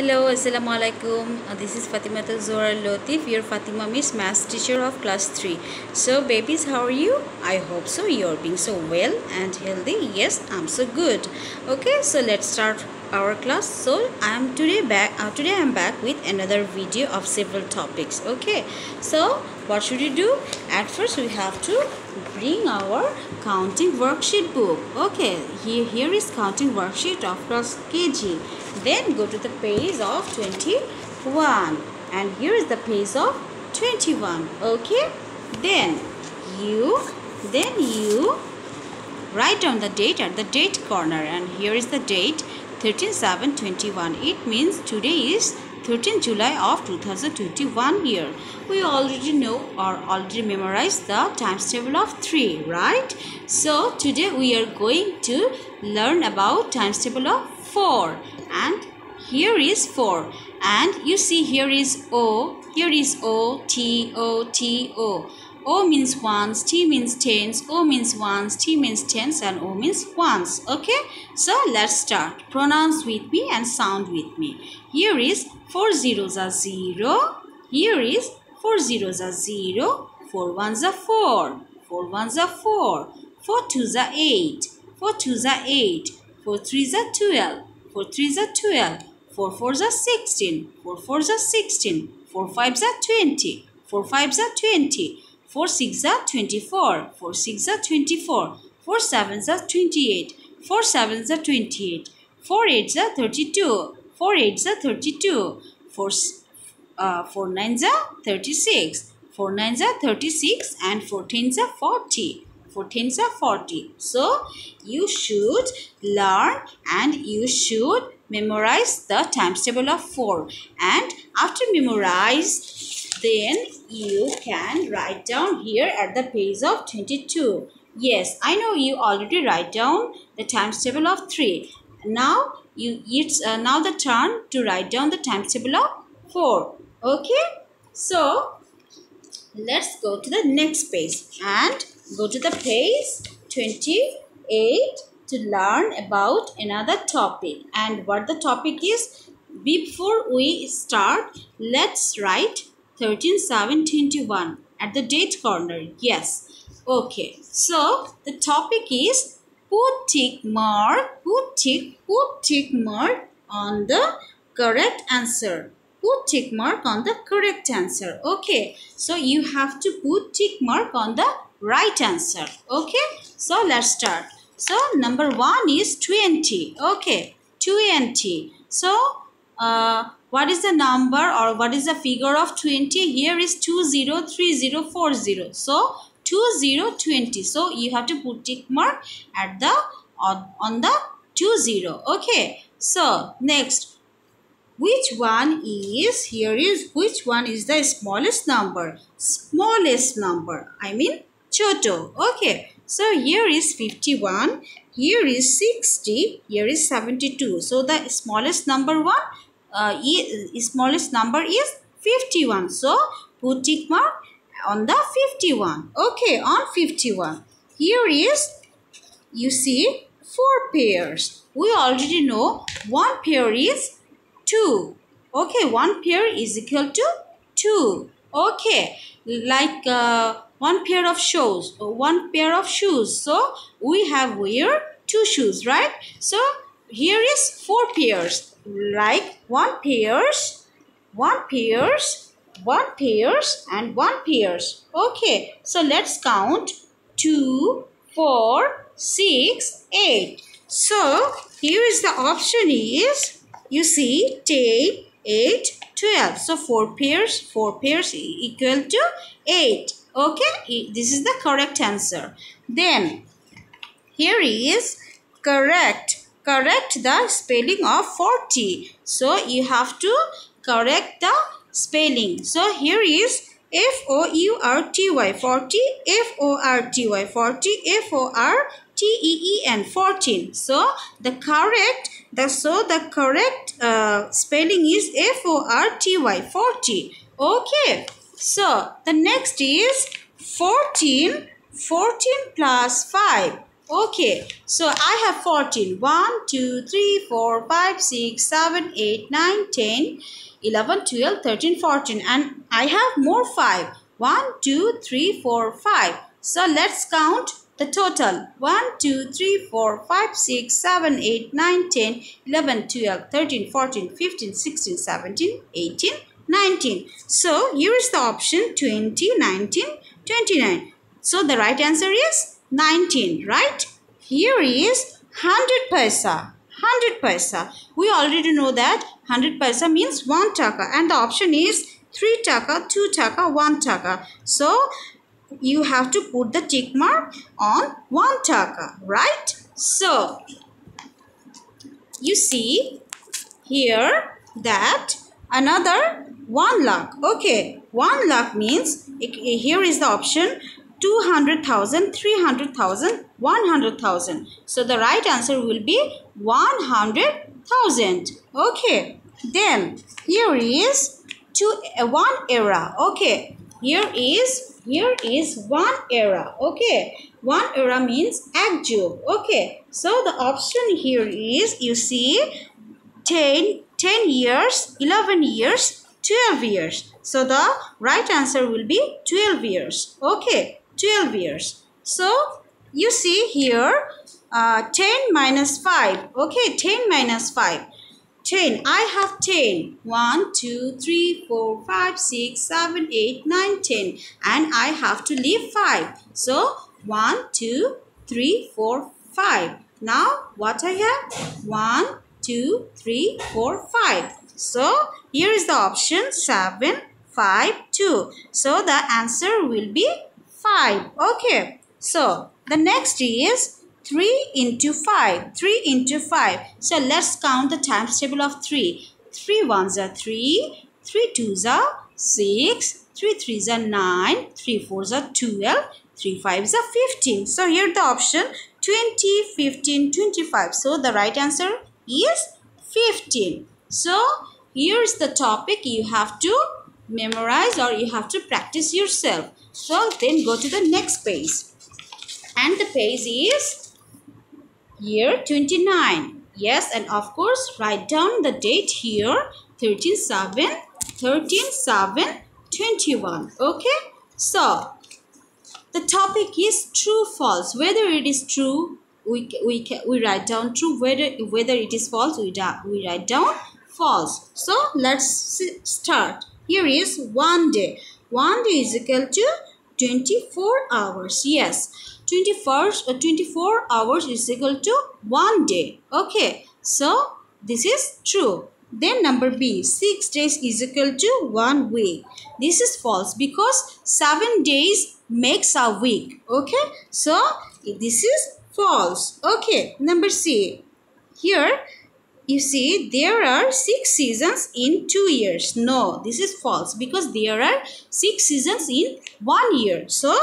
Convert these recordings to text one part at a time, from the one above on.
Hello, Assalamu alaikum. Uh, this is Fatema Zohra Latif, your Fatema Miss Maths teacher of class 3. So, babies, how are you? I hope so. You're being so well and healthy. Yes, I'm so good. Okay, so let's start our class. So, I'm today back. Uh, today I'm back with another video of several topics. Okay, so what should you do? At first, we have to bring our counting worksheet book. Okay, here here is counting worksheet of class KG then go to the page of 21 and here is the page of 21 okay then you then you write down the date at the date corner and here is the date 13 7 21 it means today is 13 July of 2021 year. We already know or already memorized the times table of 3, right? So today we are going to learn about times table of 4 and here is 4 and you see here is O, here is O, T, O, T, O. O means ones, T means tens, O means ones, T means tens and O means ones. Okay, so let's start. Pronounce with me and sound with me. Here is 4 zeros are 0. Here is 4 zeros are 0. 4 ones are 4. 4 ones are 4. 4 twos are 8. 4 twos are 8. 4 threes are 12. 4 threes are 12. 4 fours are 16. 4 fours are 16. 4 fives are 20. 4 fives are 20. 4 6 are 24. 4 6 are 24. 4 sevens are 28. 4 sevens are 28. 4 eights are 32. 4 eights are 32. 4, uh, 4 nines are 36. 4 nines are 36 and 4 tens are 40. 4 tens are 40. So, you should learn and you should memorize the times table of 4. And after memorize, then you can write down here at the page of 22. Yes, I know you already write down the times table of 3. Now, you it's uh, now the turn to write down the times table of 4. Okay? So, let's go to the next page and go to the page 28 to learn about another topic and what the topic is before we start let's write 13 7 21 at the date corner. Yes. Okay. So the topic is put tick mark put tick put tick mark on the correct answer. Put tick mark on the correct answer. Okay. So you have to put tick mark on the right answer. Okay. So let's start. So number one is 20 okay. 20 so uh, what is the number or what is the figure of 20 here is 203040 so 2020 so you have to put tick mark at the on, on the 20 okay. So next. Which one is here is which one is the smallest number? Smallest number. I mean choto. Okay. So here is 51 here is 60 here is 72 so the smallest number one uh, smallest number is 51 so put tick mark on the 51 okay on 51 here is you see four pairs. We already know one pair is 2 okay one pair is equal to 2 okay like uh, one pair of shoes one pair of shoes. So we have wear two shoes right? So here is four pairs. Like one pairs one pairs one pairs and one pairs. Okay so let's count. Two four six eight. So here is the option is you see take 8 12 so 4 pairs 4 pairs equal to 8 okay this is the correct answer. Then here is correct correct the spelling of 40 so you have to correct the spelling. So here is F O U R T Y 40 F O R T Y 40 F O R T E E N 14 so the correct the so the correct uh, spelling is F O R T Y 40 okay. So the next is 14 14 plus 5 Okay, so I have 14. 1, 2, 3, 4, 5, 6, 7, 8, 9, 10, 11, 12, 13, 14. And I have more 5. 1, 2, 3, 4, 5. So let's count the total 1 2 3 4 5 6 7 8 9 10 11 12 13 14 15 16 17 18 19 so here is the option 20 19 29 so the right answer is 19 right here is 100 paisa 100 paisa we already know that 100 paisa means 1 taka and the option is 3 taka 2 taka 1 taka so you have to put the tick mark on 1 taka, right? So, you see here that another 1 lakh. Okay, 1 lakh means here is the option 200,000, 300,000, 100,000. So, the right answer will be 100,000. Okay, then here is two, uh, 1 era. Okay, here is here is one era. Okay. One era means actual. Okay. So the option here is you see 10 10 years 11 years 12 years. So the right answer will be 12 years. Okay 12 years so you see here uh, 10 minus 5 okay 10 minus 5 10. I have 10. 1, 2, 3, 4, 5, 6, 7, 8, 9, 10. And I have to leave 5. So 1, 2, 3, 4, 5. Now what I have? 1, 2, 3, 4, 5. So here is the option 7, 5, 2. So the answer will be 5. Okay. So the next is 3 into 5. 3 into 5. So let's count the times table of 3. 3 ones are 3. 3 twos are 6. 3 threes are 9. 3 fours are 12. 3 fives are 15. So here the option 20, 15, 25. So the right answer is 15. So here is the topic you have to memorize or you have to practice yourself. So then go to the next page. And the page is year 29 yes and of course write down the date here 13 7 13 7 21 okay? So the topic is true false. Whether it is true we we we write down true. Whether whether it is false we, da, we write down false. So let's start here is one day. One day is equal to 24 hours. Yes. 21st uh, 24 hours is equal to one day. Okay. So this is true. Then number b 6 days is equal to one week. This is false because 7 days makes a week. Okay. So this is false. Okay. Number c here you see there are six seasons in two years no this is false because there are six seasons in one year so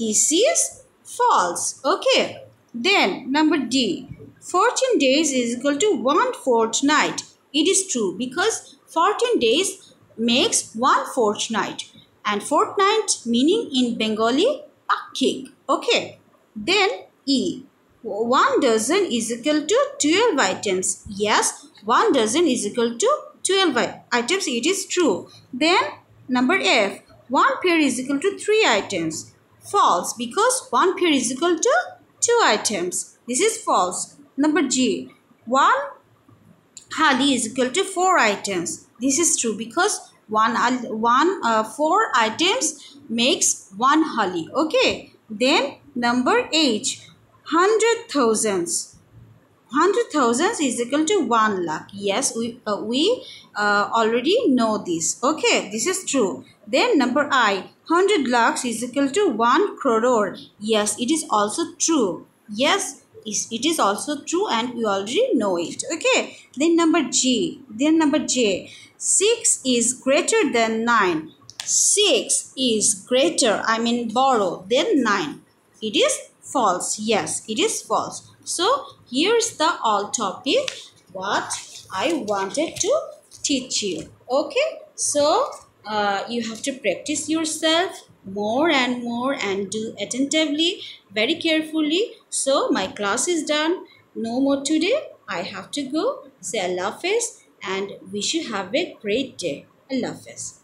this is false. Okay. Then number D. 14 days is equal to 1 fortnight. It is true because 14 days makes 1 fortnight. And fortnight meaning in Bengali, pakik. Okay. Then E. 1 dozen is equal to 12 items. Yes, 1 dozen is equal to 12 items. It is true. Then number F. 1 pair is equal to 3 items false because one pair is equal to two items. This is false. Number G. One hali is equal to four items. This is true because one, one uh, four items makes one hali. Okay. Then number H. Hundred thousands. Hundred thousands is equal to one lakh. Yes, we uh, we uh, already know this. Okay, this is true. Then number I. 100 lakhs is equal to 1 crore. Yes, it is also true. Yes, it is also true and we already know it. Okay. Then number G. Then number J. 6 is greater than 9. 6 is greater, I mean borrow, than 9. It is false. Yes, it is false. So, here's the all topic what I wanted to teach you. Okay. So, uh, you have to practice yourself more and more and do attentively, very carefully. So my class is done. No more today. I have to go. Say Allah Hafiz and wish you have a great day. Allah Hafiz.